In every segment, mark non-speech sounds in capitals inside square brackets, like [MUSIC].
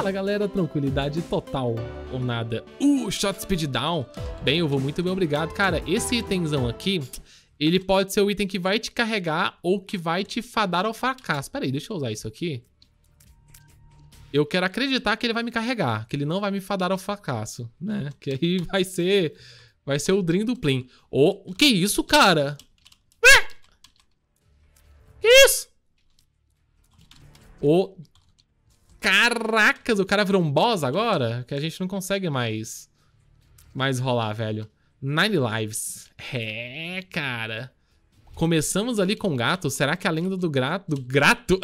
Fala galera, tranquilidade total ou nada. Uh, shot speed down. Bem, eu vou muito bem, obrigado. Cara, esse itemzão aqui, ele pode ser o item que vai te carregar ou que vai te fadar ao fracasso. Pera aí, deixa eu usar isso aqui. Eu quero acreditar que ele vai me carregar, que ele não vai me fadar ao fracasso, né? Que aí vai ser vai ser o Dream do Plim. Oh, o que isso, cara? Que isso? Oh, caracas, o cara virou um boss agora? Que a gente não consegue mais mais rolar, velho. Nine lives. É, cara. Começamos ali com gato. Será que a lenda do grato. Do grato.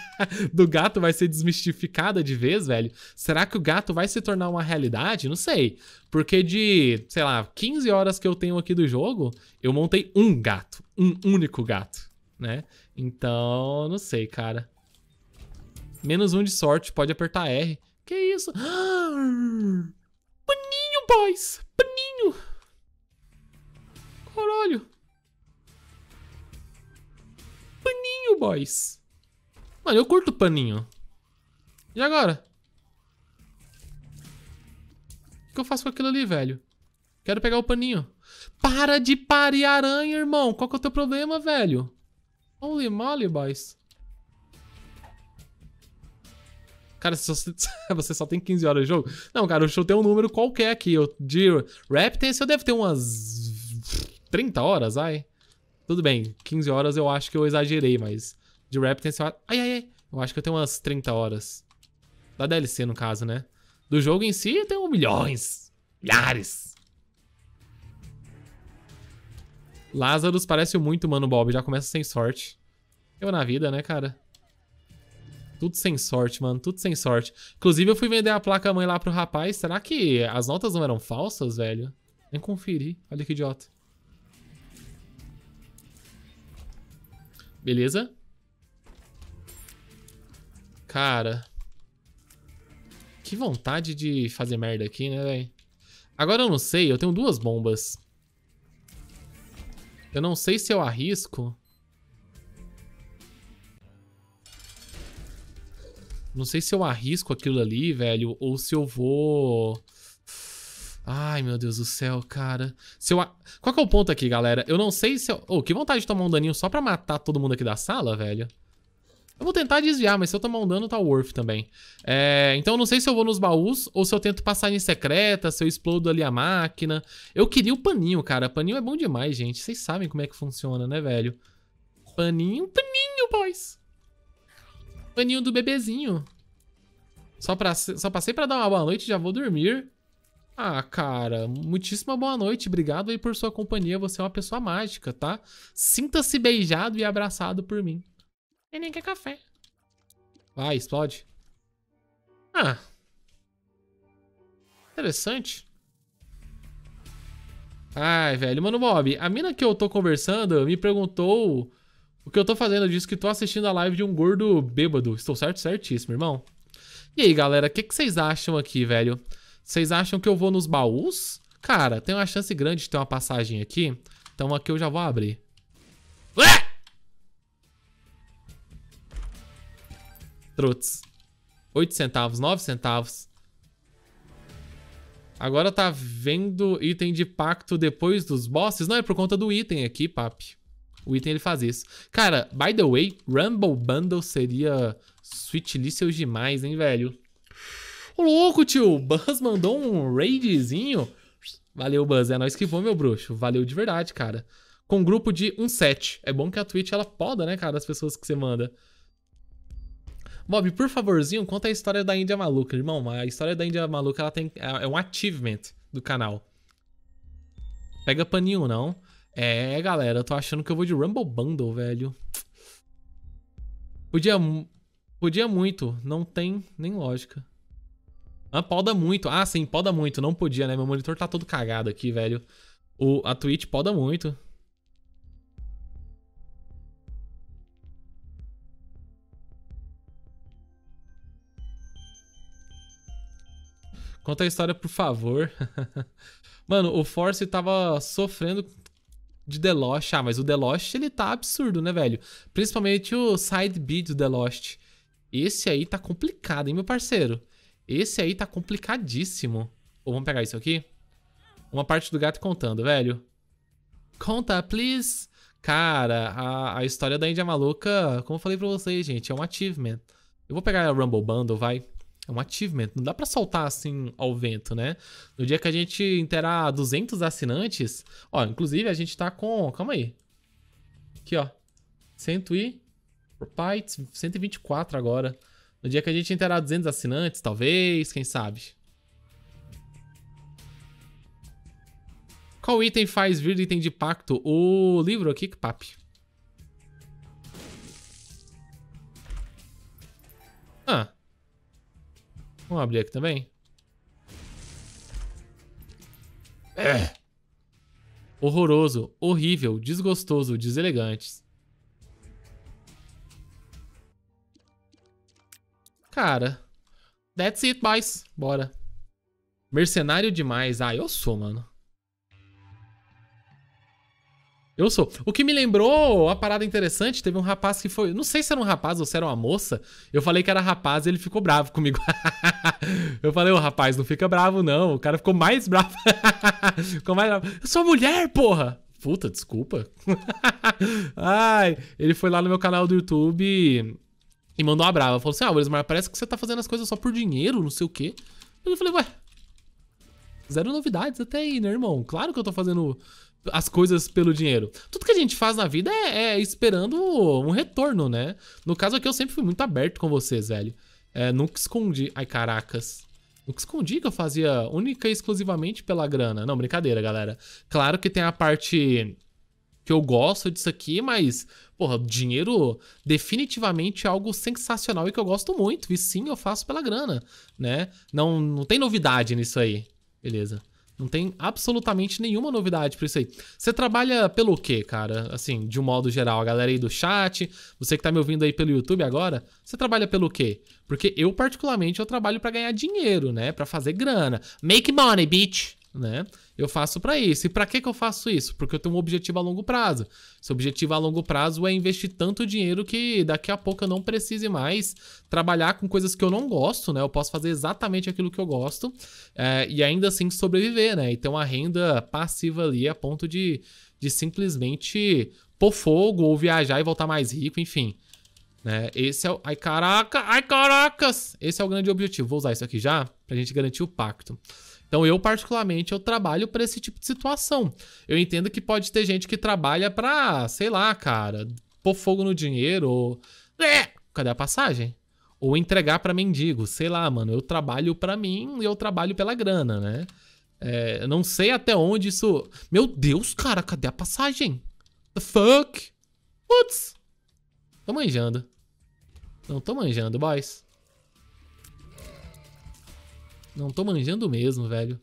[LAUGHS] do gato vai ser desmistificada de vez, velho? Será que o gato vai se tornar uma realidade? Não sei. Porque de, sei lá, 15 horas que eu tenho aqui do jogo, eu montei um gato. Um único gato, né? Então, não sei, cara. Menos um de sorte, pode apertar R. Que isso? [GASPS] Paninho, boys! Paninho! Caralho! paninho, boys. Mano, eu curto paninho. E agora? O que eu faço com aquilo ali, velho? Quero pegar o paninho. Para de parir aranha, irmão. Qual que é o teu problema, velho? Holy moly, boys. Cara, [LAUGHS] você só, tem 15 horas de jogo? Não, cara, o show tem um número qualquer aqui. De Reptance eu deve ter umas 30 horas, ai. Tudo bem, 15 horas eu acho que eu exagerei, mas de Reptance eu... Ai, ai, ai. Eu acho que eu tenho umas 30 horas. Da DLC, no caso, né? Do jogo em si, eu tenho milhões. Milhares. Lazarus parece muito Mano Bob. Já começa sem sorte. Eu na vida, né, cara? Tudo sem sorte, mano. Tudo sem sorte. Inclusive, eu fui vender a placa-mãe lá pro rapaz. Será que as notas não eram falsas, velho? Nem conferi. Olha que idiota. Beleza? Cara. Que vontade de fazer merda aqui, né, velho? Agora eu não sei, eu tenho duas bombas. Eu não sei se eu arrisco. Não sei se eu arrisco aquilo ali, velho, ou se eu vou... Ai, meu Deus do céu, cara. Se eu... Qual que é o ponto aqui, galera? Eu não sei se eu... Oh, que vontade de tomar um daninho só pra matar todo mundo aqui da sala, velho. Eu vou tentar desviar, mas se eu tomar um dano, tá worth também. É... Então eu não sei se eu vou nos baús ou se eu tento passar em secreta, se eu explodo ali a máquina. Eu queria o paninho, cara. Paninho é bom demais, gente. Vocês sabem como é que funciona, né, velho? Paninho, paninho, boys. Paninho do bebezinho. Só, pra... Só passei pra dar uma boa noite já vou dormir. Ah, cara, muitíssima boa noite. Obrigado aí por sua companhia. Você é uma pessoa mágica, tá? Sinta-se beijado e abraçado por mim. E nem quer café. Vai, explode. Ah. Interessante. Ai, velho. Mano, Bob, a mina que eu tô conversando me perguntou o que eu tô fazendo. Eu disse que tô assistindo a live de um gordo bêbado. Estou certo? Certíssimo, irmão. E aí, galera, o que, vocês acham aqui, velho? Vocês acham que eu vou nos baús? Cara, tem uma chance grande de ter uma passagem aqui. Então aqui eu já vou abrir. Ué! Truts. 8 centavos, 9 centavos. Agora tá vendo item de pacto depois dos bosses? Não, é por conta do item aqui, papi. O item ele faz isso. Cara, by the way, Rumble Bundle seria sweetlicious demais, hein, velho? Ô, louco, tio. Buzz mandou um raidzinho. Valeu, Buzz. É nóis que vou, meu bruxo. Valeu de verdade, cara. Com um grupo de um set. É bom que a Twitch, ela poda, né, cara, as pessoas que você manda. Bob, por favorzinho, conta a história da Índia Maluca. Irmão, a história da Índia Maluca, ela tem, é, é um achievement do canal. Pega paninho, não. É, galera, eu tô achando que eu vou de Rumble Bundle, velho. Podia... Podia muito. Não tem nem lógica. Ah, poda muito. Ah, sim, poda muito. Não podia, né? Meu monitor tá todo cagado aqui, velho. O, a Twitch poda muito. Conta a história, por favor. [LAUGHS] Mano, o Force tava sofrendo de The Lost. Ah, mas o The Lost, ele tá absurdo, né, velho? Principalmente o side B do The Lost. Esse aí tá complicado, hein, meu parceiro? Esse aí tá complicadíssimo. Ou vamos pegar isso aqui? Uma parte do gato contando, velho. Conta, please. Cara, a, a história da Índia Maluca, como eu falei pra vocês, gente, é um achievement. Eu vou pegar a Rumble Bundle, vai. É um achievement. Não dá pra soltar assim ao vento, né? No dia que a gente interar 200 assinantes... Ó, inclusive a gente tá com... Calma aí. Aqui, ó. 100 e... Pai, 124 agora. No dia que a gente interar 200 assinantes, talvez, quem sabe. Qual item faz vir item de pacto? O livro aqui, que papi. Vamos abrir aqui também? É. Horroroso, horrível, desgostoso, deselegante. Cara, that's it, boys. Bora. Mercenário demais. Ah, eu sou, mano. Eu sou. O que me lembrou a parada interessante, teve um rapaz que foi. Não sei se era um rapaz ou se era uma moça. Eu falei que era rapaz e ele ficou bravo comigo. [LAUGHS] eu falei, ô rapaz, não fica bravo, não. O cara ficou mais bravo. [LAUGHS] ficou mais bravo. Eu sou mulher, porra! Puta, desculpa. [LAUGHS] Ai, ele foi lá no meu canal do YouTube e mandou uma brava. Falou assim: Ah, mas parece que você tá fazendo as coisas só por dinheiro, não sei o quê. Eu falei, ué. Zero novidades até aí, né, irmão? Claro que eu tô fazendo as coisas pelo dinheiro. Tudo que a gente faz na vida é, é, esperando um retorno, né? No caso aqui, eu sempre fui muito aberto com vocês, velho. É, nunca escondi. Ai, caracas. Nunca escondi que eu fazia única e exclusivamente pela grana. Não, brincadeira, galera. Claro que tem a parte que eu gosto disso aqui, mas, porra, dinheiro definitivamente é algo sensacional e que eu gosto muito. E sim, eu faço pela grana, né? Não, não tem novidade nisso aí. Beleza. Não tem absolutamente nenhuma novidade pra isso aí. Você trabalha pelo quê, cara? Assim, de um modo geral, a galera aí do chat, você que tá me ouvindo aí pelo YouTube agora, você trabalha pelo quê? Porque eu, particularmente, eu trabalho para ganhar dinheiro, né? Para fazer grana. Make money, bitch! Né? Eu faço para isso. E para que que eu faço isso? Porque eu tenho um objetivo a longo prazo. Esse objetivo a longo prazo é investir tanto dinheiro que daqui a pouco eu não precise mais trabalhar com coisas que eu não gosto, né? Eu posso fazer exatamente aquilo que eu gosto é, e ainda assim sobreviver, né? E ter uma renda passiva ali a ponto de, de simplesmente pôr fogo ou viajar e voltar mais rico, enfim. Né? Esse é o... Ai, caraca! Ai, caracas! Esse é o grande objetivo. Vou usar isso aqui já pra gente garantir o pacto. Então eu particularmente eu trabalho para esse tipo de situação. Eu entendo que pode ter gente que trabalha para, sei lá, cara, pôr fogo no dinheiro ou é, cadê a passagem? Ou entregar para mendigo, sei lá, mano, eu trabalho para mim e eu trabalho pela grana, né? É, não sei até onde isso. Meu Deus, cara, cadê a passagem? The fuck? Putz. Tô manjando. Não tô manjando, boys. Não tô manjando mesmo, velho.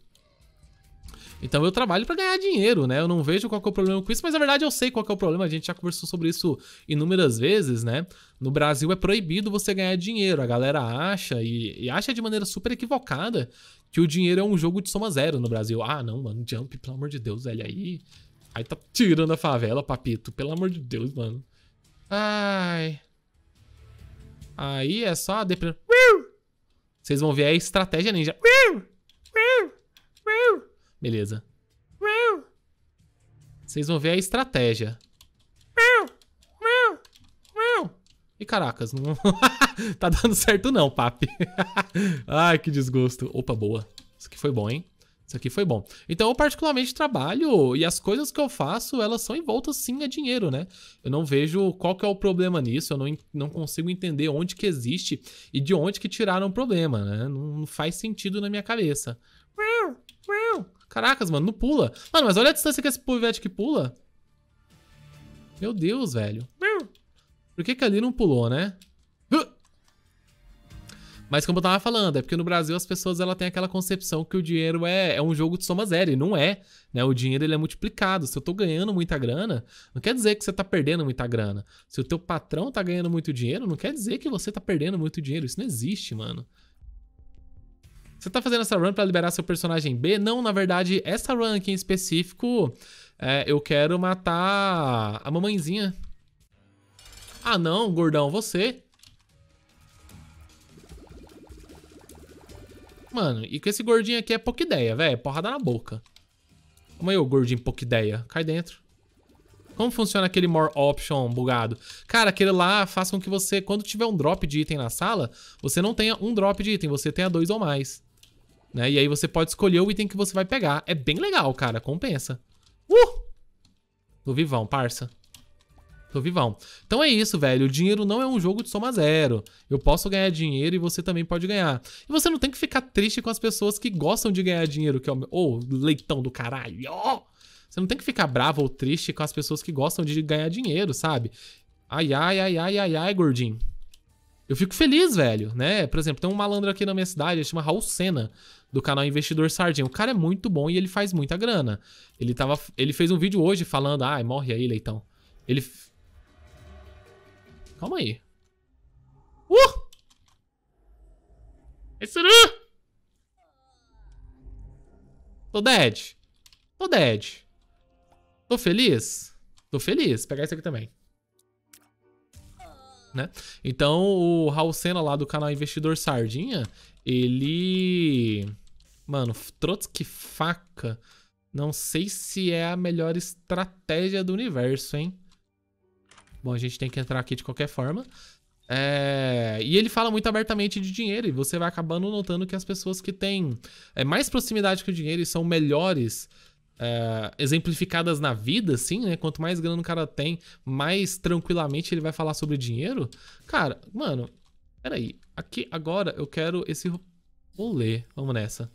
Então eu trabalho para ganhar dinheiro, né? Eu não vejo qual é o problema com isso, mas na verdade eu sei qual é o problema. A gente já conversou sobre isso inúmeras vezes, né? No Brasil é proibido você ganhar dinheiro. A galera acha, e, e acha de maneira super equivocada, que o dinheiro é um jogo de soma zero no Brasil. Ah, não, mano, Jump, pelo amor de Deus, velho. Aí, aí tá tirando a favela, papito. Pelo amor de Deus, mano. Ai. Aí é só a depressão. Vocês vão ver a estratégia ninja. Beleza. Vocês vão ver a estratégia. E caracas, não [LAUGHS] tá dando certo não, papi. [LAUGHS] Ai, que desgosto. Opa, boa. Isso aqui foi bom, hein? Isso aqui foi bom. Então, eu particularmente trabalho e as coisas que eu faço, elas são envoltas sim a dinheiro, né? Eu não vejo qual que é o problema nisso, eu não, não consigo entender onde que existe e de onde que tiraram o problema, né? Não, não faz sentido na minha cabeça. Caracas, mano, não pula. Mano, mas olha a distância que esse pivete que pula. Meu Deus, velho. Por que que ali não pulou, né? Mas como eu tava falando, é porque no Brasil as pessoas ela têm aquela concepção que o dinheiro é, é um jogo de soma zero, e não é, né? O dinheiro ele é multiplicado. Se eu tô ganhando muita grana, não quer dizer que você tá perdendo muita grana. Se o teu patrão tá ganhando muito dinheiro, não quer dizer que você tá perdendo muito dinheiro. Isso não existe, mano. Você tá fazendo essa run para liberar seu personagem B? Não, na verdade, essa run aqui em específico, é, eu quero matar a mamãezinha. Ah não, gordão, você... Mano, e com esse gordinho aqui é pouca ideia, velho. Porrada na boca. Como aí, ô gordinho pouca ideia? Cai dentro. Como funciona aquele more option bugado? Cara, aquele lá faz com que você, quando tiver um drop de item na sala, você não tenha um drop de item, você tenha dois ou mais. Né? E aí você pode escolher o item que você vai pegar. É bem legal, cara. Compensa. Uh! Tô vivão, parça. Tô vivão. Então é isso, velho. O dinheiro não é um jogo de soma zero. Eu posso ganhar dinheiro e você também pode ganhar. E você não tem que ficar triste com as pessoas que gostam de ganhar dinheiro, que é o. Ô, oh, leitão do caralho. Você não tem que ficar bravo ou triste com as pessoas que gostam de ganhar dinheiro, sabe? Ai, ai, ai, ai, ai, ai, gordinho. Eu fico feliz, velho, né? Por exemplo, tem um malandro aqui na minha cidade, ele chama Raul Senna, do canal Investidor Sardinha. O cara é muito bom e ele faz muita grana. Ele, tava, ele fez um vídeo hoje falando, ai, morre aí, leitão. Ele Calma aí. Uh! Esse Tô dead. Tô dead. Tô feliz? Tô feliz. Pegar isso aqui também. Né? Então, o Raul Senna lá do canal Investidor Sardinha, ele... Mano, Trotsky faca. Não sei se é a melhor estratégia do universo, hein? Bom, a gente tem que entrar aqui de qualquer forma. É... E ele fala muito abertamente de dinheiro, e você vai acabando notando que as pessoas que têm é, mais proximidade com o dinheiro e são melhores é, exemplificadas na vida, assim, né? Quanto mais grana o cara tem, mais tranquilamente ele vai falar sobre dinheiro. Cara, mano, peraí. Aqui, agora eu quero esse rolê. Vamos nessa.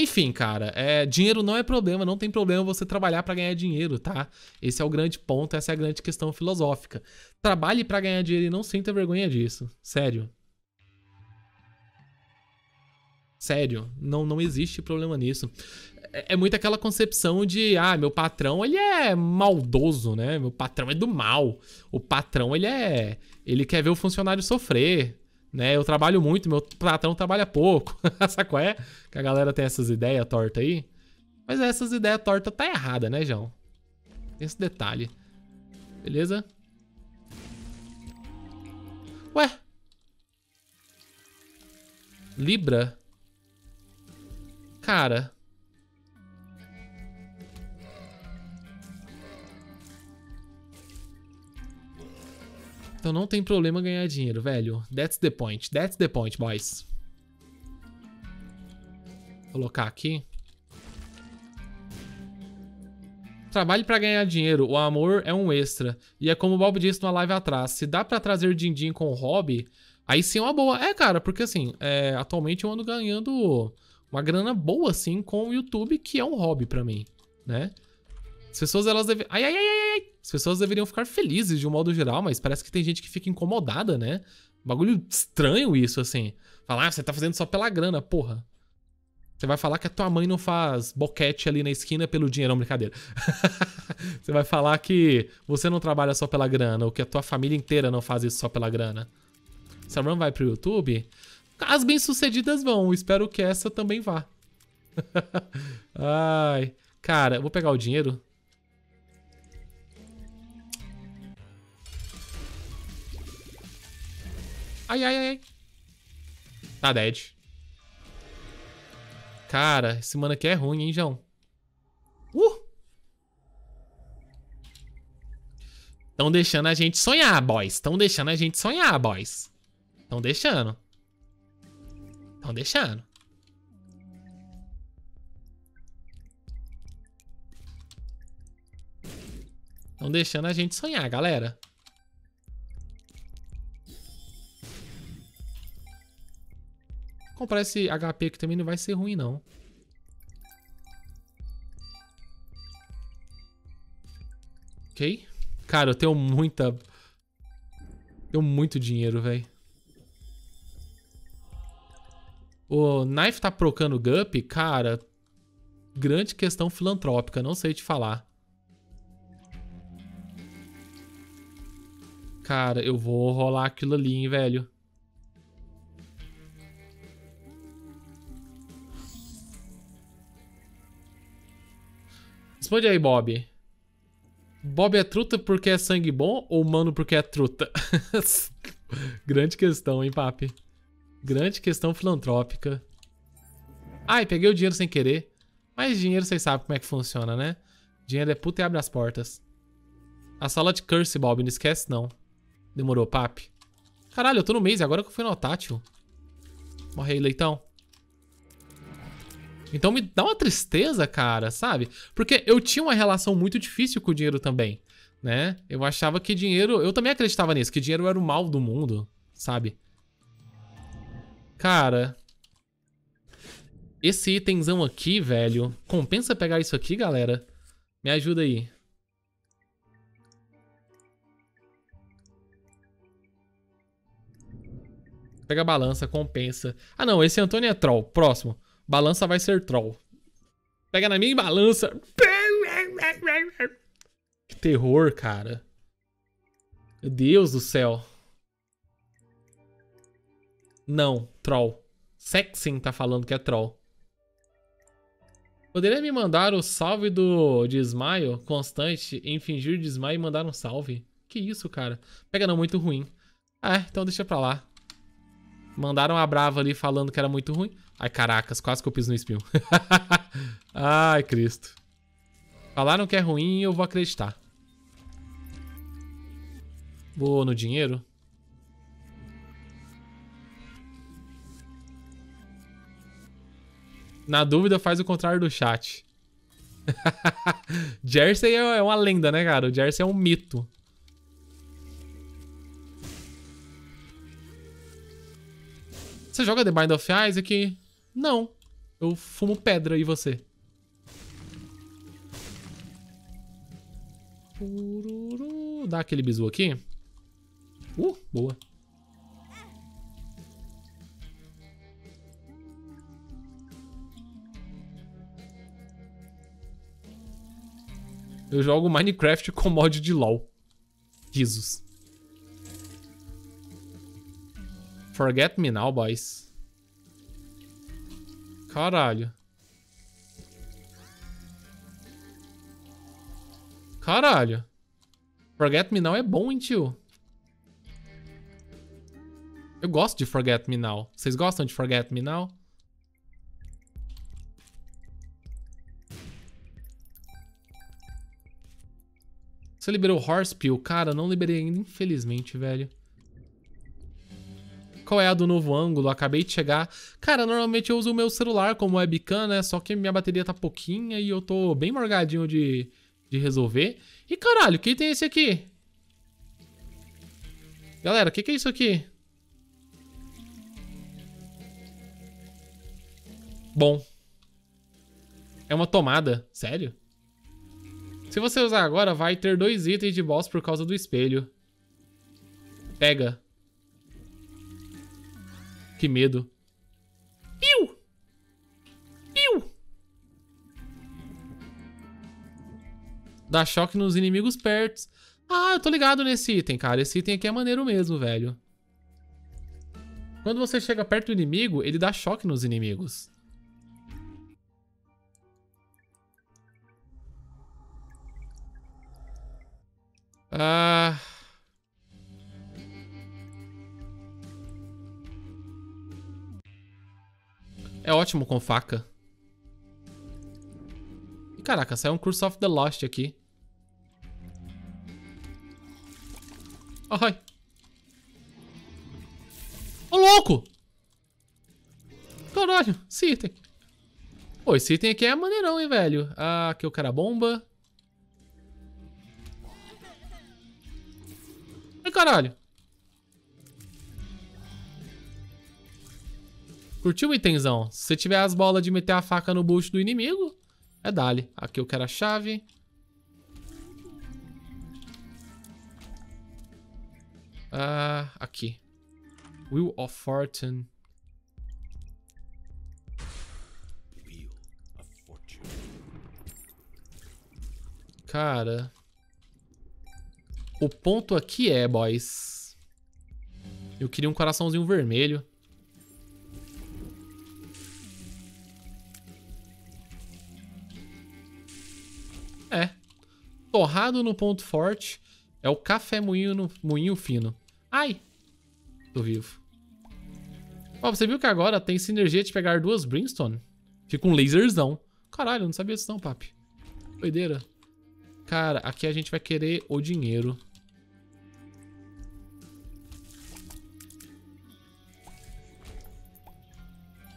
Enfim, cara, é, dinheiro não é problema, não tem problema você trabalhar para ganhar dinheiro, tá? Esse é o grande ponto, essa é a grande questão filosófica. Trabalhe para ganhar dinheiro e não sinta vergonha disso. Sério. Sério, não, não existe problema nisso. É, é muito aquela concepção de, ah, meu patrão, ele é maldoso, né? Meu patrão é do mal. O patrão, ele é... Ele quer ver o funcionário sofrer né? Eu trabalho muito, meu patrão trabalha pouco. [LAUGHS] Sabe qual é? Que a galera tem essas ideias tortas aí. Mas essas ideias tortas tá errada, né, João? Esse detalhe. Beleza? Ué? Libra? Cara... Então não tem problema ganhar dinheiro, velho. That's the point. That's the point, boys. Colocar aqui. Trabalhe para ganhar dinheiro. O amor é um extra. E é como o Bob disse numa live atrás. Se dá para trazer din-din com o hobby, aí sim é uma boa. É, cara, porque assim, é, atualmente eu ando ganhando uma grana boa, assim, com o YouTube, que é um hobby para mim, né? As pessoas, elas devem... Ai, ai, ai, ai, As pessoas deveriam ficar felizes de um modo geral, mas parece que tem gente que fica incomodada, né? Bagulho estranho isso, assim. Falar, ah, você tá fazendo só pela grana, porra. Você vai falar que a tua mãe não faz boquete ali na esquina pelo dinheiro, não, brincadeira. [LAUGHS] você vai falar que você não trabalha só pela grana, ou que a tua família inteira não faz isso só pela grana. Run vai pro YouTube, as bem-sucedidas vão. Espero que essa também vá. [LAUGHS] Ai. Cara, vou pegar o dinheiro. Ai, ai, ai. Tá dead. Cara, esse mano aqui é ruim, hein, João? Uh! Estão deixando a gente sonhar, boys. Estão deixando a gente sonhar, boys. Estão deixando. Estão deixando. Estão deixando a gente sonhar, galera. Comprar esse HP que também não vai ser ruim, não. Ok. Cara, eu tenho muita... Tenho muito dinheiro, velho. O Knife tá procando Gup? Cara, grande questão filantrópica, não sei te falar. Cara, eu vou rolar aquilo ali, hein, velho. Responde aí, Bob. Bob é truta porque é sangue bom ou mano porque é truta? [LAUGHS] Grande questão, hein, papi? Grande questão filantrópica. Ai, peguei o dinheiro sem querer. Mas dinheiro vocês sabem como é que funciona, né? Dinheiro é puta e abre as portas. A sala de curse, Bob, não esquece não. Demorou, papi. Caralho, eu tô no mês, agora que eu fui no tátil. Morre leitão. Então me dá uma tristeza, cara, sabe? Porque eu tinha uma relação muito difícil com o dinheiro também, né? Eu achava que dinheiro... Eu também acreditava nisso, que dinheiro era o mal do mundo, sabe? Cara... Esse itemzão aqui, velho... Compensa pegar isso aqui, galera? Me ajuda aí. Pega a balança, compensa. Ah, não, esse Antônio é troll. Próximo. Balança vai ser troll. Pega na minha balança. Que terror, cara. Meu Deus do céu. Não, troll. Sexing tá falando que é troll. Poderia me mandar o salve do desmaio constante em fingir desmaio e mandar um salve? Que isso, cara? Pega não muito ruim. Ah, então deixa pra lá. Mandaram a brava ali falando que era muito ruim. Ai, caracas, quase que eu piso no espinho. [LAUGHS] Ai, Cristo. Falaram que é ruim e eu vou acreditar. Vou no dinheiro. Na dúvida, faz o contrário do chat. [LAUGHS] Jersey é uma lenda, né, cara? O Jersey é um mito. Você joga The Bind of Isaac? Não. Eu fumo pedra e você? Dá aquele bizu aqui. Uh, boa. Eu jogo Minecraft com mod de LoL. Jesus. Forget me now, boys. Caralho. Caralho. Forget me now é bom, hein, tio? Eu gosto de Forget Me Now. Vocês gostam de Forget Me Now? Você liberou Horse Pill? Cara, não liberei ainda, infelizmente, velho. Qual é a do novo ângulo? Acabei de chegar. Cara, normalmente eu uso o meu celular como webcam, né? Só que minha bateria tá pouquinha e eu tô bem morgadinho de, de resolver. E caralho, que tem esse aqui? Galera, o que, que é isso aqui? Bom. É uma tomada. Sério? Se você usar agora, vai ter dois itens de boss por causa do espelho. Pega. Que medo. Piu! Piu! Dá choque nos inimigos perto. Ah, eu tô ligado nesse item, cara. Esse item aqui é maneiro mesmo, velho. Quando você chega perto do inimigo, ele dá choque nos inimigos. Ah... É ótimo com faca. E caraca, saiu um Curse of the Lost aqui. Ai. Ô, louco! Caralho, esse item. Pô, esse item aqui é maneirão, hein, velho. Ah, aqui eu quero a bomba. Ai, caralho. Curtiu o itenzão? Se você tiver as bolas de meter a faca no bucho do inimigo, é dali. Aqui eu quero a chave. Ah, aqui. Wheel of Fortune. Cara. O ponto aqui é, boys. Eu queria um coraçãozinho vermelho. Torrado no ponto forte é o café moinho, no, moinho fino. Ai! Tô vivo. Ó, você viu que agora tem sinergia de pegar duas Brimstone? Fica um laserzão. Caralho, não sabia disso não, papi. Doideira. Cara, aqui a gente vai querer o dinheiro.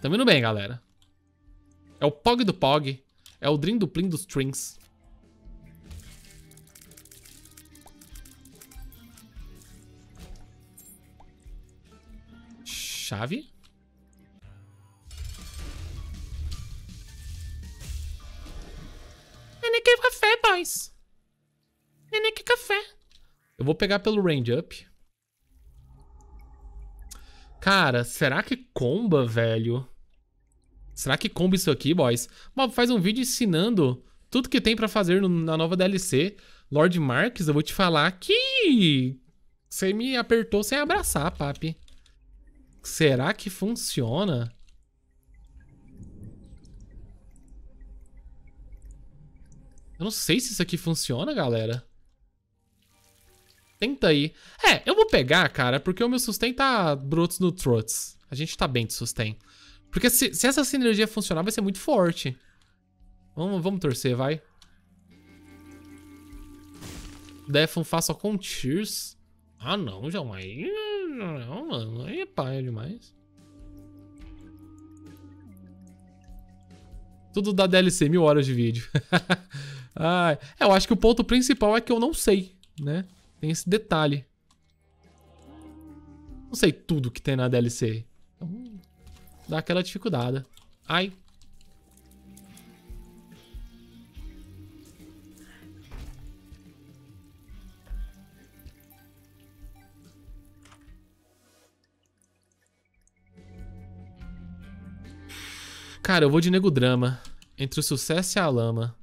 Tamo indo bem, galera. É o Pog do Pog. É o Dream do Plim dos Strings. Chave. Quer café, boys. Quer café. Eu vou pegar pelo range up. Cara, será que comba, velho? Será que comba isso aqui, boys? Mob faz um vídeo ensinando tudo que tem pra fazer no, na nova DLC. Lord Marques, eu vou te falar que... Você me apertou sem abraçar, papi. Será que funciona? Eu não sei se isso aqui funciona, galera. Tenta aí. É, eu vou pegar, cara, porque o meu sustain tá brotos no trots. A gente tá bem de sustain. Porque se, se, essa sinergia funcionar, vai ser muito forte. Vamos, vamos torcer, vai. Defon faça com Tears. Ah, não, João. Aí... Não, mano. Aí é paia demais. Tudo da DLC, mil horas de vídeo. [LAUGHS] ah, eu acho que o ponto principal é que eu não sei, né? Tem esse detalhe. Não sei tudo que tem na DLC. Então, dá aquela dificuldade. Ai. Cara, eu vou de nego drama. Entre o sucesso e a lama.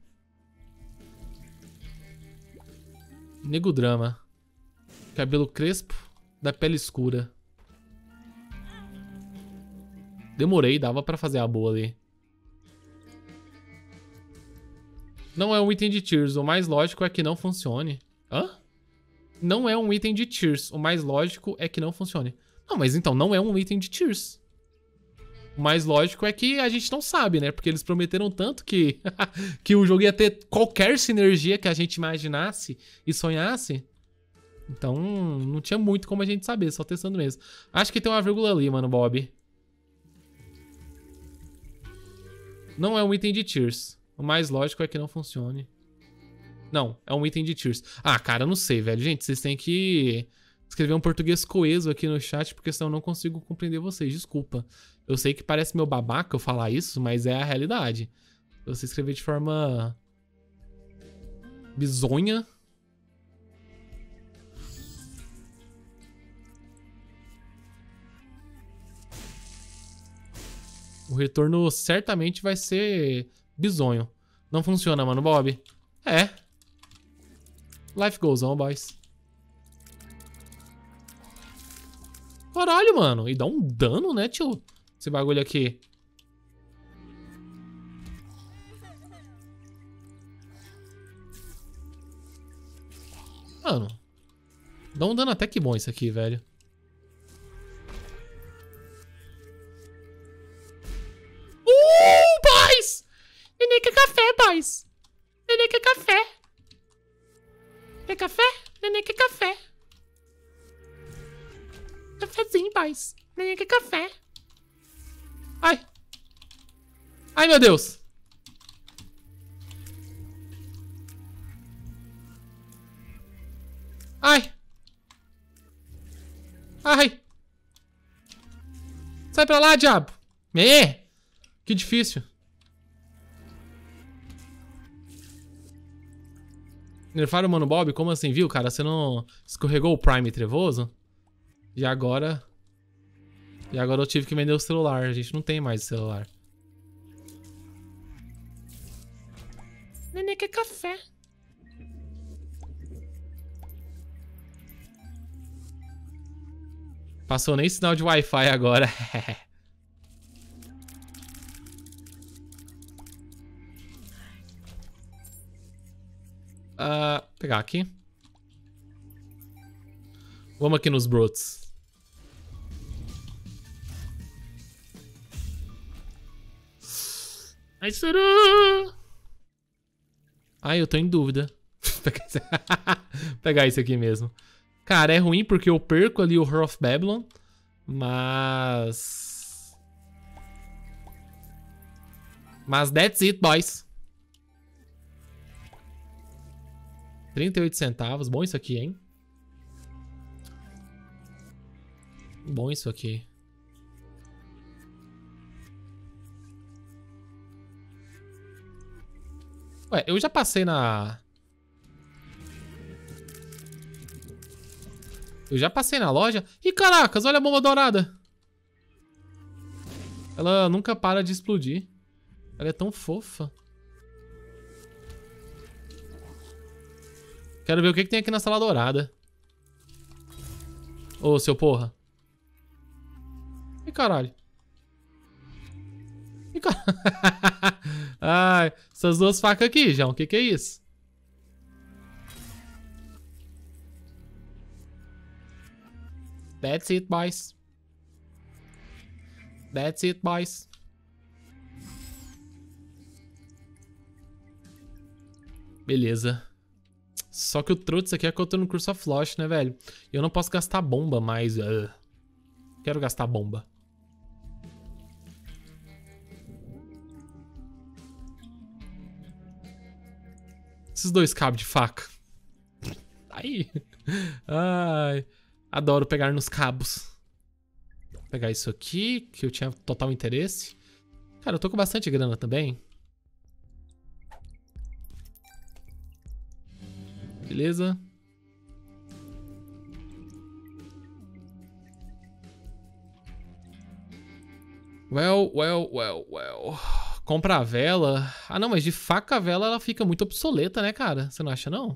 Nego drama. Cabelo crespo, da pele escura. Demorei, dava pra fazer a boa ali. Não é um item de Tears. O mais lógico é que não funcione. Hã? Não é um item de Tears. O mais lógico é que não funcione. Não, mas então não é um item de Tears. O mais lógico é que a gente não sabe, né? Porque eles prometeram tanto que, [LAUGHS] que o jogo ia ter qualquer sinergia que a gente imaginasse e sonhasse. Então, não tinha muito como a gente saber, só testando mesmo. Acho que tem uma vírgula ali, mano, Bob. Não é um item de Tears. O mais lógico é que não funcione. Não, é um item de Tears. Ah, cara, não sei, velho. Gente, vocês têm que escrever um português coeso aqui no chat, porque senão eu não consigo compreender vocês. Desculpa. Eu sei que parece meu babaca eu falar isso, mas é a realidade. Você escrever de forma... bizonha... O retorno certamente vai ser bizonho. Não funciona, mano, Bob. É. Life goes on, boys. Caralho, mano. E dá um dano, né, tio? Esse bagulho aqui. Mano. Dá um dano até que bom isso aqui, velho. Boys. Nenê quer café. Ai. Ai, meu Deus. Ai. Ai. Sai pra lá, diabo. É. Que difícil. Nerfaram o Mano Bob? Como assim, viu, cara? Você não escorregou o Prime trevoso? E agora... E agora eu tive que vender o celular. A gente não tem mais celular. Nenê quer café. Passou nem sinal de Wi-Fi agora. [LAUGHS] Uh, pegar aqui. Vamos aqui nos brots. Ai, Suru! Ai, eu tô em dúvida. [LAUGHS] [LAUGHS] Pegar isso aqui mesmo. Cara, é ruim porque eu perco ali o Her of Babylon, mas... Mas that's it, boys. 38 centavos. Bom isso aqui, hein? Bom isso aqui. Ué, eu já passei na... Eu já passei na loja. Ih, caracas, olha a bomba dourada. Ela nunca para de explodir. Ela é tão fofa. Quero ver o que, que tem aqui na sala dourada. Ô, seu porra. Ih, caralho. Ih, caralho. [LAUGHS] Ai, essas duas facas aqui, João. O que, que é isso? That's it, boys. That's it, boys. Beleza. Só que o truto aqui é que eu tô no Curse of Lost, né, velho? E eu não posso gastar bomba mais. Uh, quero gastar bomba. Esses dois cabos de faca. Aí. Ai. Adoro pegar nos cabos. Vou pegar isso aqui, que eu tinha total interesse. Cara, eu tô com bastante grana também. Beleza. Well, well, well, well. Compra a vela. Ah, não, mas de faca a vela ela fica muito obsoleta, né, cara? Você não acha, não?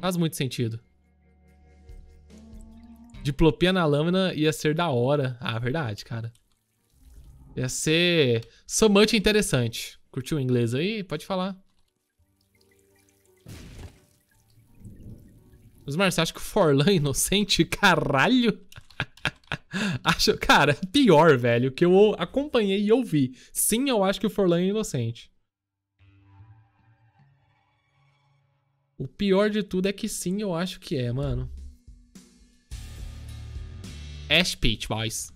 Faz muito sentido. Diplopia na lâmina ia ser da hora. Ah, verdade, cara. Ia ser so much interessante. Curtiu o inglês aí? Pode falar. Marcos, você acha que o Forlan é inocente? [LAUGHS] Caralho! [LAUGHS] acho, cara, pior, velho, que eu acompanhei e ouvi. Sim, eu acho que o Forlan é inocente. O pior de tudo é que sim, eu acho que é, mano. Ash Peach, boys.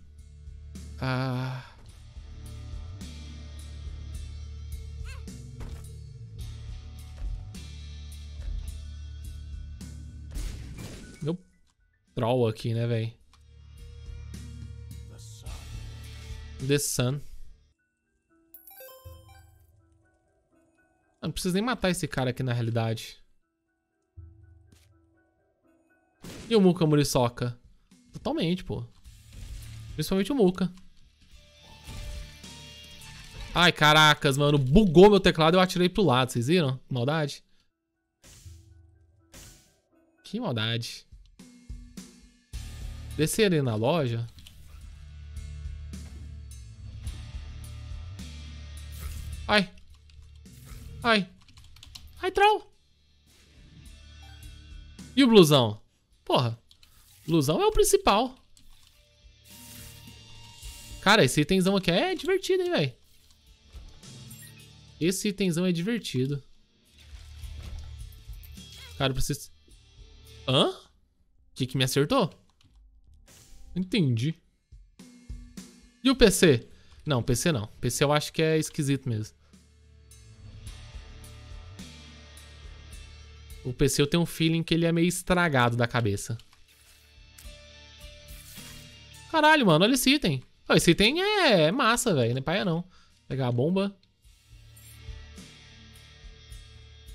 Ah... Meu troll aqui, né, velho? The Sun. Não preciso nem matar esse cara aqui na realidade. E o Muka Muriçoca? Totalmente, pô. Principalmente o Muka. Ai, caracas, mano. Bugou meu teclado e eu atirei pro lado. Vocês viram? Maldade. Que maldade. Descer ali na loja. Ai. Ai. Ai, troll. E o blusão? Porra. Blusão é o principal. Cara, esse itemzão aqui é divertido, hein, velho. Esse itemzão é divertido. Cara, eu preciso... Hã? O que que me acertou? Entendi. E o PC? Não, PC não. PC eu acho que é esquisito mesmo. O PC eu tenho um feeling que ele é meio estragado da cabeça. Caralho, mano, olha esse item. esse item é massa, velho. Não é paia, não. Pegar a bomba.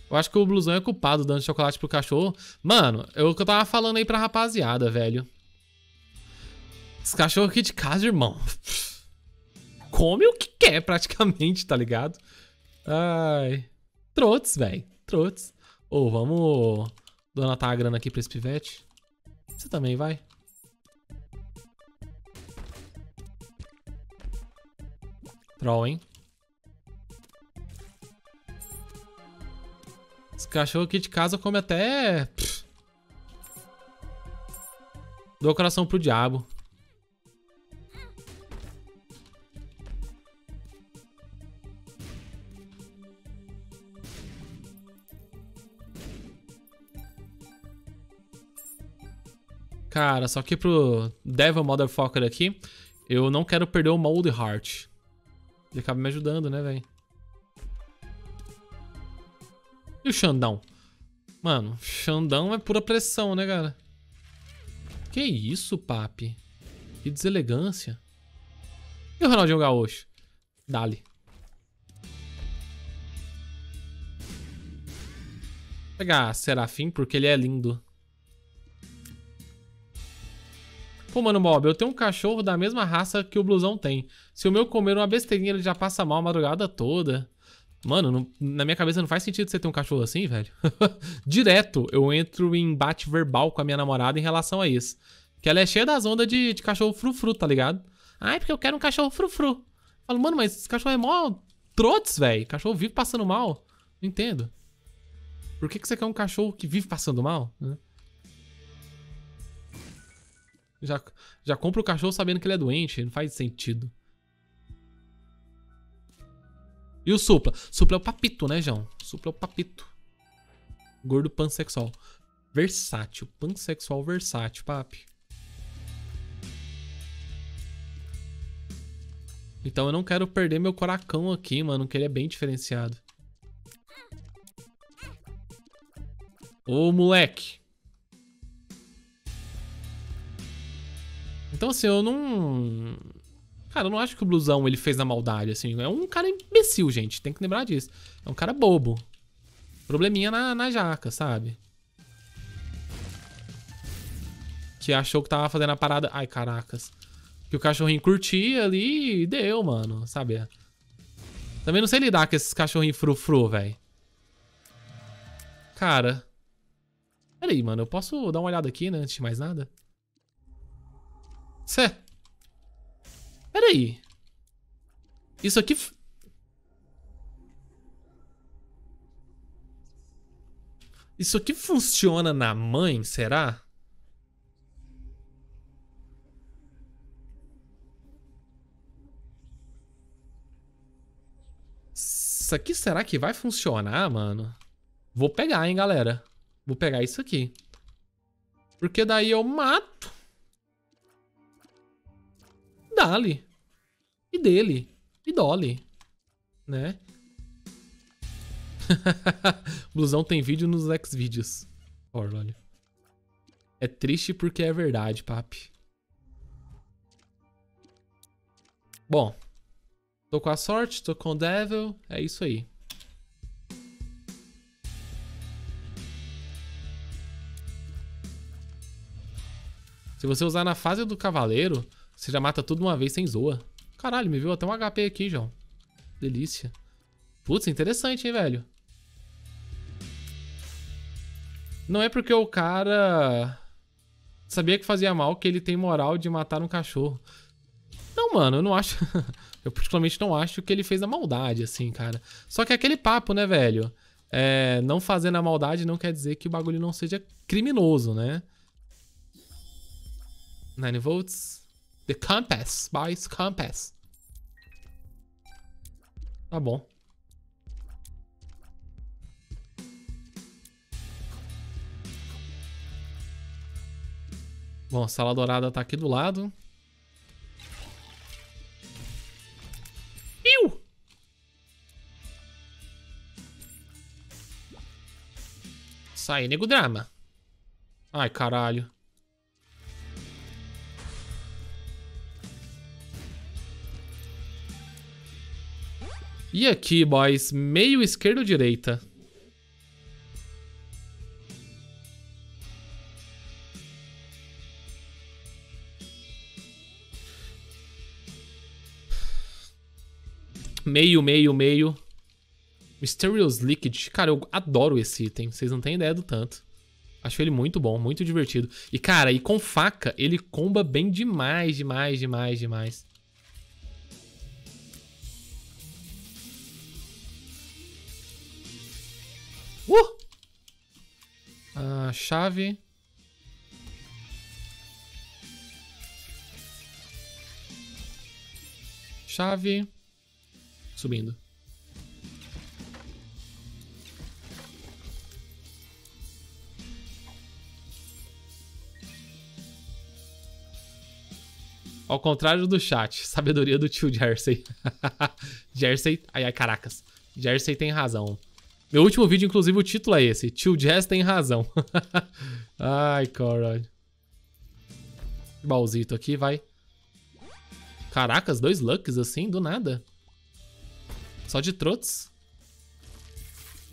Eu acho que o blusão é culpado dando chocolate pro cachorro. Mano, é o que eu tava falando aí pra rapaziada, velho. Esse cachorro aqui de casa, irmão. Come o que quer, praticamente, tá ligado? Ai. Trotes, velho. Trotes. Ô, oh, vamos donatar a grana aqui pra esse pivete. Você também vai. Troll, hein? Esse cachorro aqui de casa come até... Pff. Dou o coração pro diabo. Cara, só que pro Devil Motherfucker aqui, eu não quero perder o Mold Heart. Ele acaba me ajudando, né, velho? E o Xandão? Mano, Xandão é pura pressão, né, cara? Que isso, papi? Que deselegância. E o Ronaldinho Gaúcho? Dali. Vou pegar Serafim porque ele é lindo. Pô, mano, Bob, eu tenho um cachorro da mesma raça que o blusão tem. Se o meu comer uma besteirinha, ele já passa mal a madrugada toda. Mano, não, na minha cabeça não faz sentido você ter um cachorro assim, velho. [LAUGHS] Direto eu entro em embate verbal com a minha namorada em relação a isso. Que ela é cheia das ondas de, de cachorro frufru, tá ligado? Ai, porque eu quero um cachorro frufru. Falo, mano, mas esse cachorro é mó trotes, velho. Cachorro vive passando mal. Não entendo. Por que, que você quer um cachorro que vive passando mal? Né? Já, já compra o cachorro sabendo que ele é doente. Não faz sentido. E o Supla? Supla é o papito, né, João? Supla é o papito. Gordo pansexual. Versátil. Pansexual versátil, papi. Então eu não quero perder meu coracão aqui, mano, que ele é bem diferenciado. Ô, moleque. Então, assim, eu não... Cara, eu não acho que o blusão ele fez na maldade, assim. É um cara imbecil, gente. Tem que lembrar disso. É um cara bobo. Probleminha na, na jaca, sabe? Que achou que tava fazendo a parada... Ai, caracas. Que o cachorrinho curtia ali e deu, mano. Sabe? Também não sei lidar com esses cachorrinhos frufru, velho. Cara. Pera aí, mano. Eu posso dar uma olhada aqui, né? Antes de mais nada. Cê. Pera aí. Isso aqui... Isso aqui funciona na mãe, será? Isso aqui será que vai funcionar, mano? Vou pegar, hein, galera. Vou pegar isso aqui. Porque daí eu mato Dali. E dele. E Dolly. Né? [LAUGHS] Blusão tem vídeo nos Xvideos. Olha. É triste porque é verdade, papi. Bom. Tô com a sorte, tô com o Devil. É isso aí. Se você usar na fase do cavaleiro, você já mata tudo uma vez sem zoa. Caralho, me viu até um HP aqui, João. Delícia. Putz, interessante, hein, velho. Não é porque o cara sabia que fazia mal que ele tem moral de matar um cachorro. Não, mano, eu não acho... [LAUGHS] eu particularmente não acho que ele fez a maldade, assim, cara. Só que é aquele papo, né, velho? É, não fazendo a maldade não quer dizer que o bagulho não seja criminoso, né? 9 volts. The Compass. Boys Compass. Tá bom. Bom, a sala dourada tá aqui do lado. Iu! Sai, nego drama. Ai, caralho. E aqui, boys, meio esquerda ou direita? Meio, meio, meio. Mysterious Liquid. Cara, eu adoro esse item. Vocês não têm ideia do tanto. Acho ele muito bom, muito divertido. E, cara, e com faca, ele comba bem demais, demais, demais, demais. Chave. Chave. Subindo. Ao contrário do chat. [LAUGHS] Sabedoria do tio Jersey. [LAUGHS] Jersey... Ai, ai, caracas. Jersey tem razão. Meu último vídeo, inclusive, o título é esse. Tio Jess tem razão. [LAUGHS] ai, caralho. Baúzito aqui, vai. Caracas, dois Lucks assim, do nada. Só de trotes.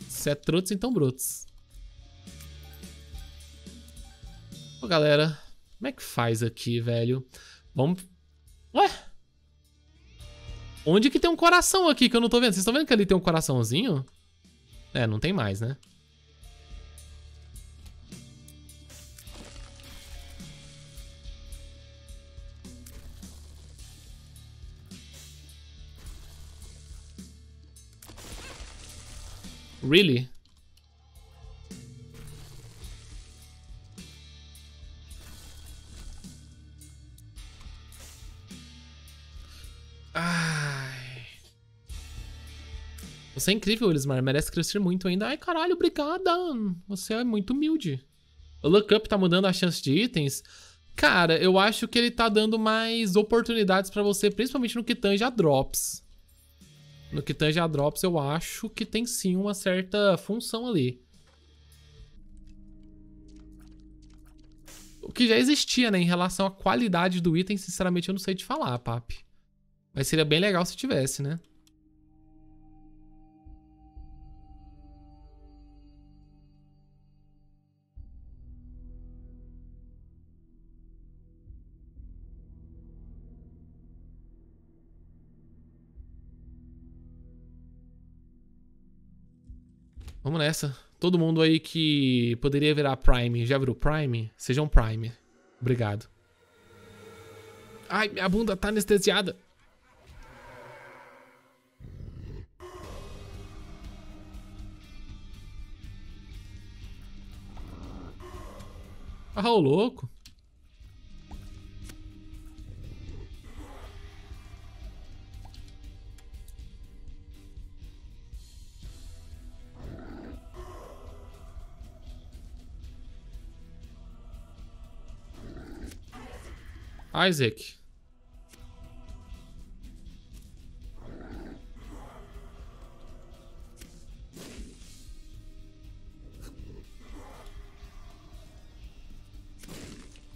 Se é trotes, então brotes. Ô, galera. Como é que faz aqui, velho? Vamos... Ué? Onde que tem um coração aqui que eu não tô vendo? Vocês estão vendo que ali tem um coraçãozinho? É, não tem mais, né? Really? Você é incrível, Elismar. Merece crescer muito ainda. Ai, caralho, obrigada. Você é muito humilde. O Lookup tá mudando a chance de itens. Cara, eu acho que ele tá dando mais oportunidades pra você, principalmente no que tange a drops. No que tange a drops, eu acho que tem sim uma certa função ali. O que já existia, né? Em relação à qualidade do item, sinceramente, eu não sei te falar, papi. Mas seria bem legal se tivesse, né? Vamos nessa. Todo mundo aí que poderia virar Prime, já virou Prime? Sejam Prime. Obrigado. Ai, minha bunda tá anestesiada. Ah, o louco. Isaac.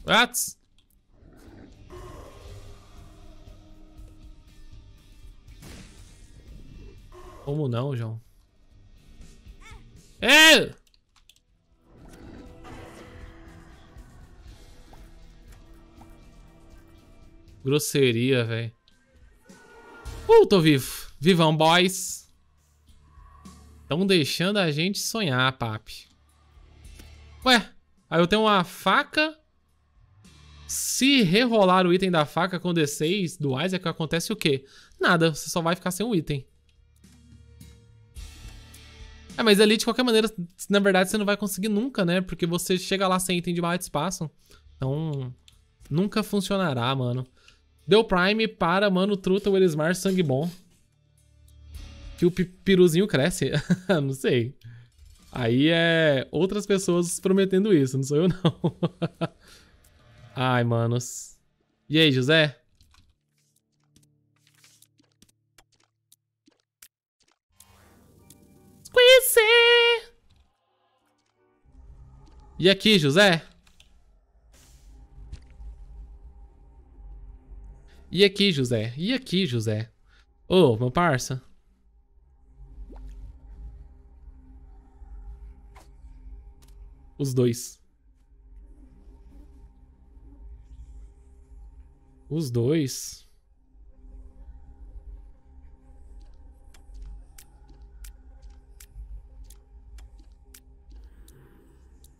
What? Como não, João? É! Grosseria, velho. Uh, tô vivo. Vivão, boys. Estão deixando a gente sonhar, papi. Ué, aí eu tenho uma faca. Se rerolar o item da faca com D6 do Isaac, acontece o quê? Nada, você só vai ficar sem o item. É, mas ali, de qualquer maneira, na verdade, você não vai conseguir nunca, né? Porque você chega lá sem item de mais espaço. Então, nunca funcionará, mano. Deu Prime para Mano Truta, o Elismar, sangue bom. Que o piruzinho cresce. [LAUGHS] não sei. Aí é outras pessoas prometendo isso, não sou eu não. [LAUGHS] Ai, manos. E aí, José? Squeeze! E aqui, José? E aqui, José? E aqui, José? Ô, oh, meu parça. Os dois. Os dois.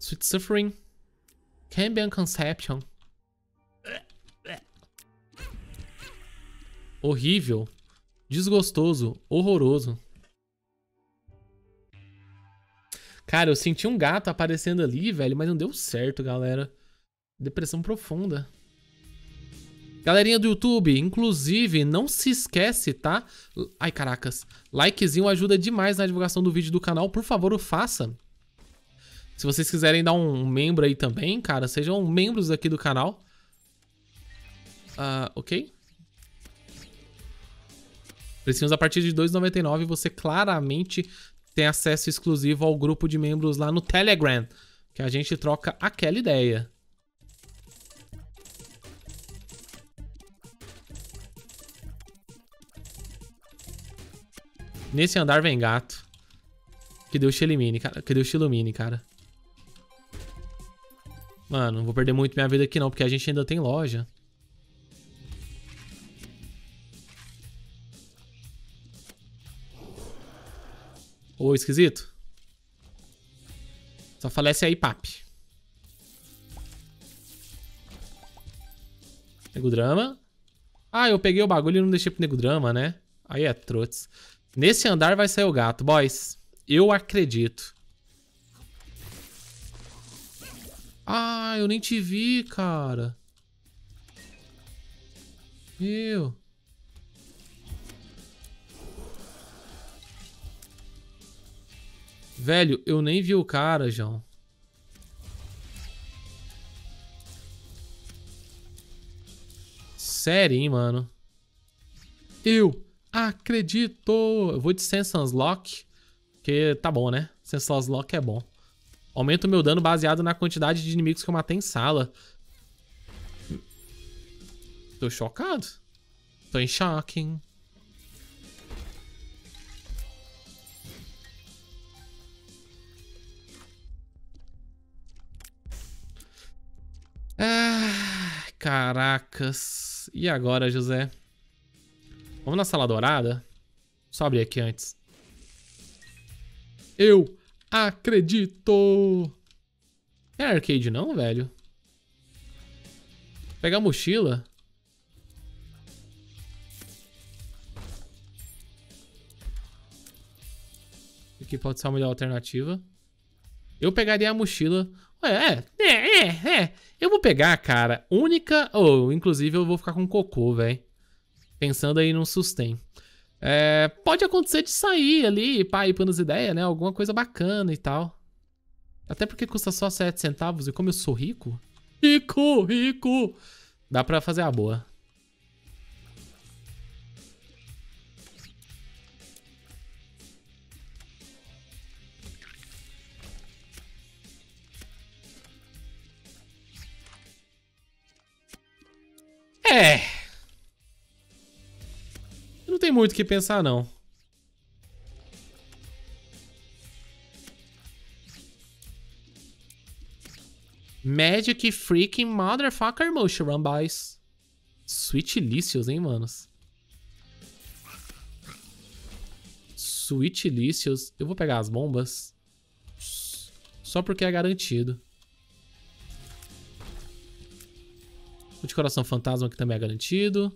Sweet Suffering. Cambion Conception. Horrível, desgostoso, horroroso. Cara, eu senti um gato aparecendo ali, velho, mas não deu certo, galera. Depressão profunda. Galerinha do YouTube, inclusive, não se esquece, tá? Ai, caracas. Likezinho ajuda demais na divulgação do vídeo do canal. Por favor, o faça. Se vocês quiserem dar um membro aí também, cara, sejam membros aqui do canal. Uh, ok. Precisamos a partir de 2,99 você claramente tem acesso exclusivo ao grupo de membros lá no Telegram. Que a gente troca aquela ideia. Nesse andar vem gato. Que Deus te elimine, cara. Que Deus te ilumine, cara. Mano, não vou perder muito minha vida aqui não, porque a gente ainda tem loja. Ô, esquisito. Só falece aí, papi. Nego Drama. Ah, eu peguei o bagulho e não deixei pro Nego Drama, né? Aí é trotes. Nesse andar vai sair o gato, boys. Eu acredito. Ah, eu nem te vi, cara. Meu. Velho, eu nem vi o cara, João. Sério, hein, mano. Eu acredito. Eu vou de Sense Lock, que tá bom, né? Sense Lock é bom. Aumento meu dano baseado na quantidade de inimigos que eu matei em sala. Tô chocado. Tô em choque, hein? Caracas. E agora, José? Vamos na sala dourada? Só abrir aqui antes. Eu acredito! É arcade não, velho? Pegar a mochila. Aqui pode ser a melhor alternativa. Eu pegaria a mochila. É, é, é, é. Eu vou pegar, cara, única... Ou, oh, inclusive, eu vou ficar com cocô, velho. Pensando aí num sustain. É, pode acontecer de sair ali, pá, ir as ideias, né? Alguma coisa bacana e tal. Até porque custa só 7 centavos e como eu sou rico... Rico, rico! Dá pra fazer a boa. É. Não tem muito o que pensar, não. Magic freaking motherfucker mushroom boys. Sweetlicious, hein, manos? Sweetlicious. Eu vou pegar as bombas. Só porque é garantido. O de coração fantasma que também é garantido.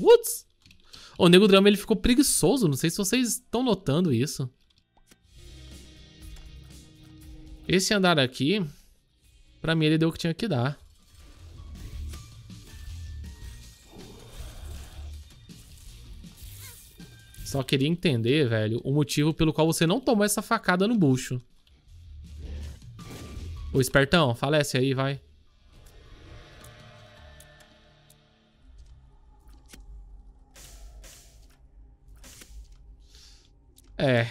What's? O Nego Drama ele ficou preguiçoso. Não sei se vocês estão notando isso. Esse andar aqui, pra mim ele deu o que tinha que dar. Só queria entender, velho, o motivo pelo qual você não tomou essa facada no bucho. Ô, espertão, falece aí, vai. É.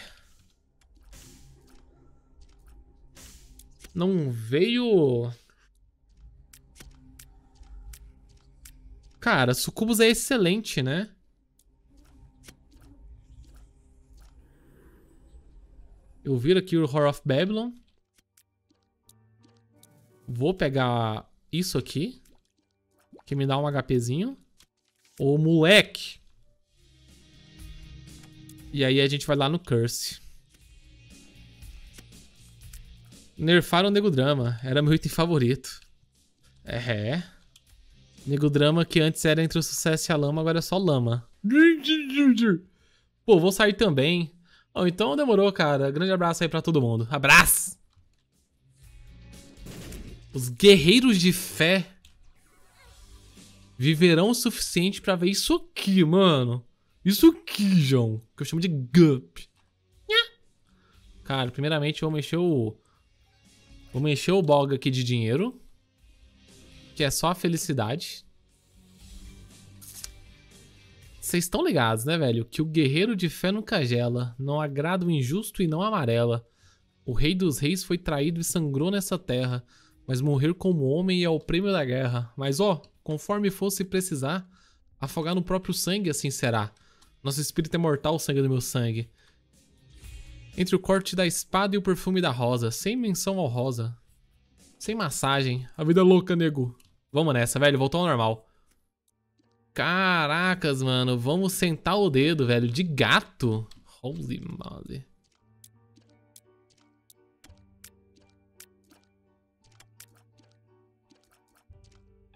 Não veio... Cara, Sucubus é excelente, né? Eu viro aqui o Horror of Babylon. Vou pegar isso aqui. Que me dá um HPzinho. Ô, moleque! E aí a gente vai lá no Curse. Nerfaram o Nego Drama. Era meu item favorito. É. Nego Drama que antes era entre o sucesso e a lama, agora é só lama. Pô, vou sair também. Oh, então demorou, cara. Grande abraço aí pra todo mundo. Abraço! Os guerreiros de fé viverão o suficiente pra ver isso aqui, mano. Isso aqui, João. Que eu chamo de Gup. Cara, primeiramente eu vou mexer o... Vamos encher o bog aqui de dinheiro. Que é só a felicidade. Vocês estão ligados, né, velho? Que o guerreiro de fé nunca gela. Não agrada o injusto e não amarela. O rei dos reis foi traído e sangrou nessa terra. Mas morrer como homem é o prêmio da guerra. Mas ó, conforme fosse precisar, afogar no próprio sangue assim será. Nosso espírito é mortal, o sangue do meu sangue. Entre o corte da espada e o perfume da rosa, sem menção honrosa. Sem massagem. A vida é louca, nego. Vamos nessa, velho. Voltou ao normal. Caracas, mano. Vamos sentar o dedo, velho. De gato. Holy moly.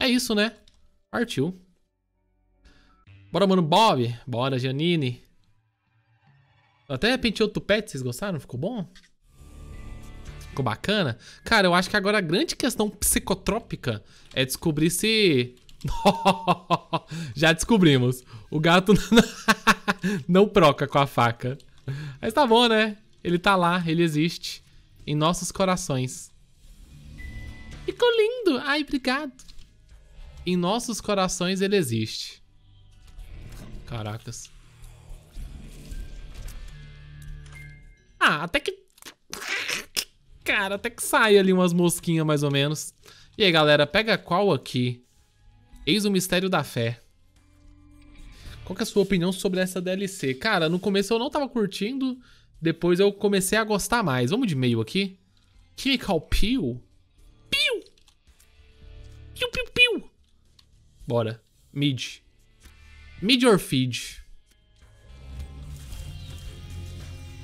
É isso, né? Partiu. Bora, mano, Bob. Bora, Janine. Até penteou o tupete, vocês gostaram? Ficou bom? Ficou bacana? Cara, eu acho que agora a grande questão psicotrópica é descobrir se... [LAUGHS] Já descobrimos. O gato [LAUGHS] não proca com a faca. Mas tá bom, né? Ele tá lá, ele existe. Em nossos corações. Ficou lindo! Ai, obrigado. Em nossos corações ele existe. Caracas. Ah, até que... Cara, até que sai ali umas mosquinhas mais ou menos. E aí, galera, pega qual aqui? Eis o mistério da fé. Qual é a sua opinião sobre essa DLC? Cara, no começo eu não tava curtindo, depois eu comecei a gostar mais. Vamos de meio aqui? Chemical Peel? Bora. Mid. Mid or feed?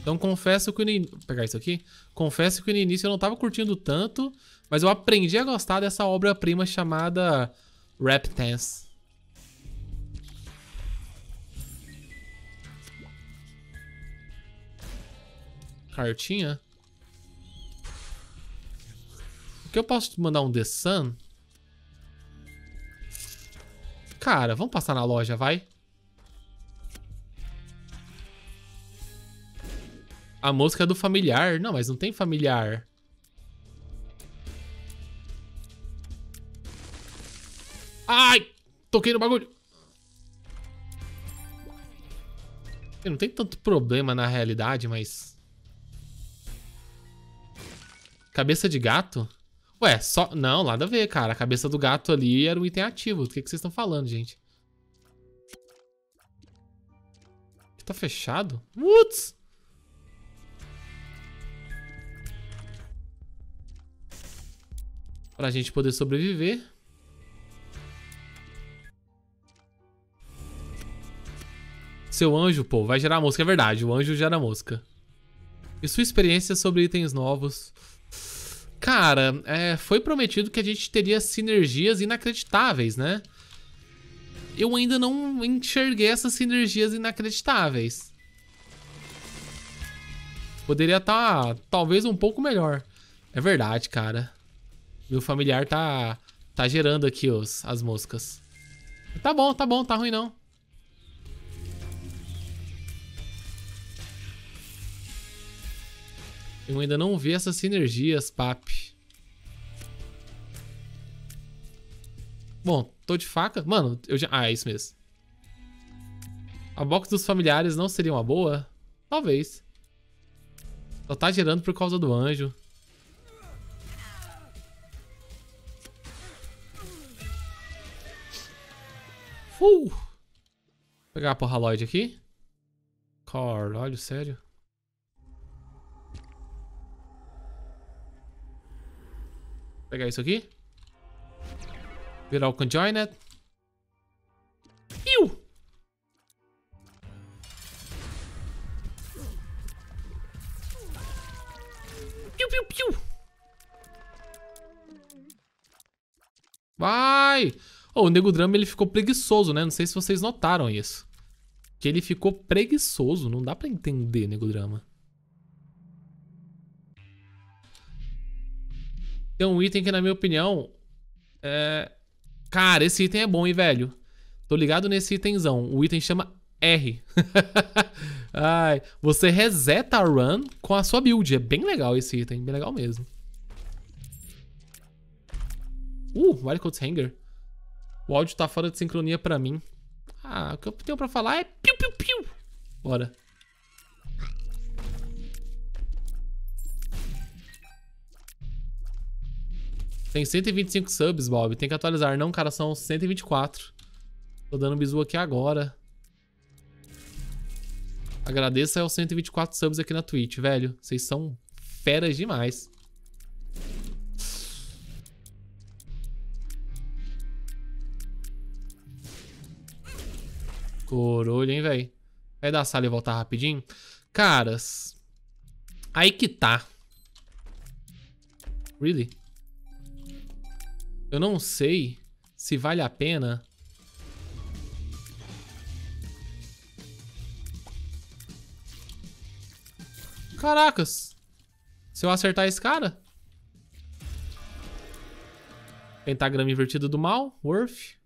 Então confesso que no Vou pegar isso aqui. Confesso que no início eu não tava curtindo tanto, mas eu aprendi a gostar dessa obra-prima chamada Rap Dance. Cartinha? O que eu posso mandar um The Sun? Cara, vamos passar na loja, vai? A música é do familiar. Não, mas não tem familiar. Ai! Toquei no bagulho. Não tem tanto problema na realidade, mas... Cabeça de gato? Ué, só... Não, nada a ver, cara. A cabeça do gato ali era um item ativo. Do que, que vocês estão falando, gente? Tá fechado? Putz! Pra gente poder sobreviver. Seu anjo, pô, vai gerar mosca. É verdade, o anjo gera mosca. E sua experiência sobre itens novos? Cara, é, foi prometido que a gente teria sinergias inacreditáveis, né? Eu ainda não enxerguei essas sinergias inacreditáveis. Poderia estar, tá, talvez, um pouco melhor. É verdade, cara. Meu familiar tá, tá gerando aqui os, as moscas. Tá bom, tá bom, tá ruim não. Eu ainda não vi essas sinergias, pap. Bom, tô de faca. Mano, eu já... Ah, é isso mesmo. A box dos familiares não seria uma boa? Talvez. Só tá gerando por causa do anjo. Uh! Vou pegar a porra Lloyd aqui. Caralho, sério? Pegar isso aqui. Virar o conjoined. Piu! Piu, piu, piu! Vai! Oh, o Nego Drama ele ficou preguiçoso, né? Não sei se vocês notaram isso. Que ele ficou preguiçoso. Não dá pra entender, Nego Drama. Tem um item que, na minha opinião, é... Cara, esse item é bom, hein, velho? Tô ligado nesse itemzão. O item chama R. [LAUGHS] Ai, você reseta a run com a sua build. É bem legal esse item, bem legal mesmo. Uh, Wild Hanger. O áudio tá fora de sincronia pra mim. Ah, o que eu tenho pra falar é piu, piu, piu. Bora. Tem 125 subs, Bob. Tem que atualizar. Não, cara, são 124. Tô dando bizu aqui agora. Agradeço aos 124 subs aqui na Twitch, velho. Vocês são feras demais. Corolho, hein, velho? Vai dar sala e voltar rapidinho? Caras. Aí que tá. Really? Eu não sei se vale a pena Caracas. Se eu acertar esse cara... Pentagrama invertido do mal. Worth.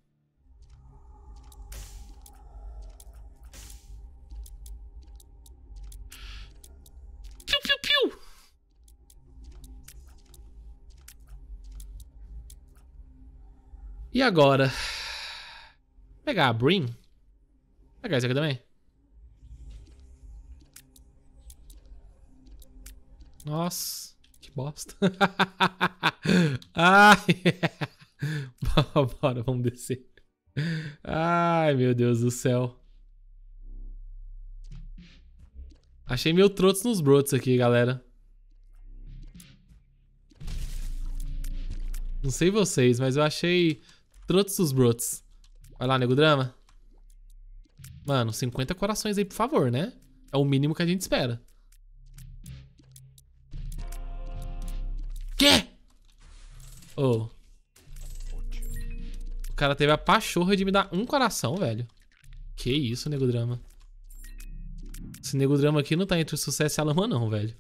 Piu, piu, piu. E agora? Vou pegar a Brim. Vou pegar esse aqui também. Nossa, que bosta. [LAUGHS] Ai, [LAUGHS] bora, vamos descer. Ai, meu Deus do céu. Achei meu trotos nos brotos aqui, galera. Não sei vocês, mas eu achei trotos nos brotos. Vai lá, nego drama. Mano, 50 corações aí, por favor, né? É o mínimo que a gente espera. Quê? Oh. O cara teve a pachorra de me dar um coração, velho. Que isso, Nego Drama. Esse Nego Drama aqui não tá entre o sucesso e a lama, não, velho.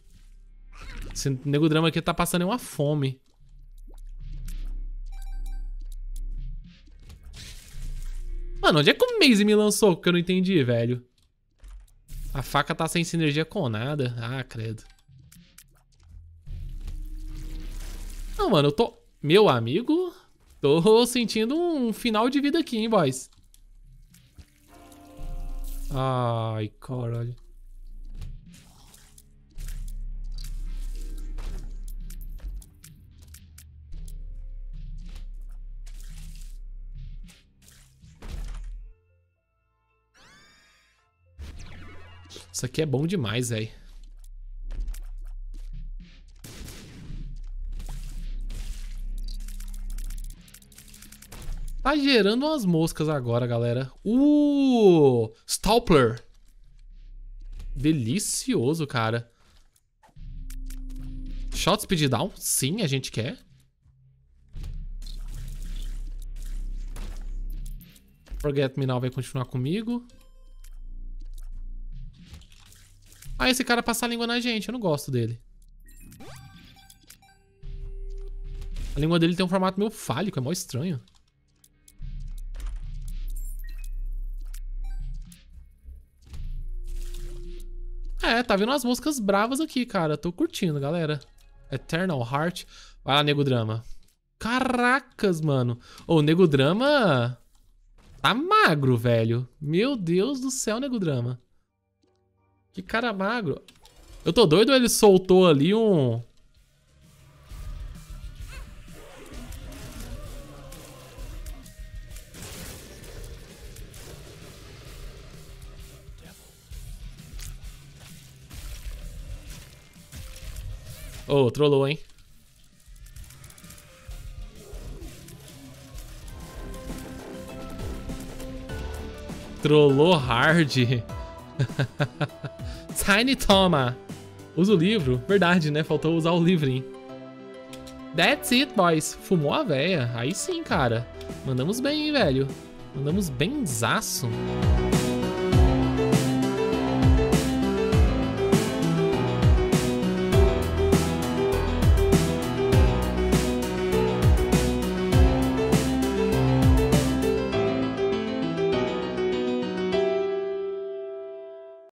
Esse Nego Drama aqui tá passando uma fome. Mano, onde é que o Maze me lançou que eu não entendi, velho? A faca tá sem sinergia com nada. Ah, credo. Não, mano, eu tô... Meu amigo, tô sentindo um final de vida aqui, hein, boys. Ai, caralho. Isso aqui é bom demais, velho. Tá gerando umas moscas agora, galera. Uh! Staupler. Delicioso, cara. Shot speed down? Sim, a gente quer. Forget Me Now vai continuar comigo. Ah, esse cara passa a língua na gente. Eu não gosto dele. A língua dele tem um formato meio fálico. É mó estranho. É, tá vindo umas músicas bravas aqui, cara. Tô curtindo, galera. Eternal Heart. Vai lá, Nego Drama. Caracas, mano. Ô, o Nego Drama... Tá magro, velho. Meu Deus do céu, Nego Drama. Que cara magro. Eu tô doido ele soltou ali um... Oh, trollou, hein? Trollou hard. [LAUGHS] Tiny Toma. Usa o livro. Verdade, né? Faltou usar o livrinho. That's it, boys. Fumou a véia. Aí sim, cara. Mandamos bem, hein, velho. Mandamos benzaço.